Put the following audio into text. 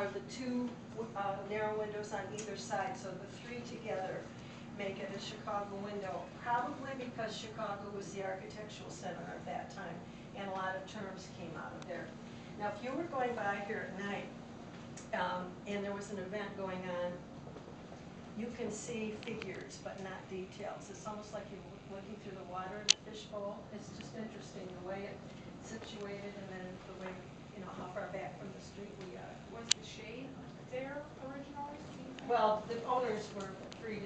are the two uh, narrow windows on either side, so the three together make it a Chicago window. Probably because Chicago was the architectural center at that time, and a lot of terms came out of there. Now, if you were going by here at night, um, and there was an event going on, you can see figures, but not details. It's almost like you're looking through the water in a fishbowl. It's just interesting, the way it's situated, and then the way, you know, how far back from the street we are. Was the shade there originally? Well, the owners were free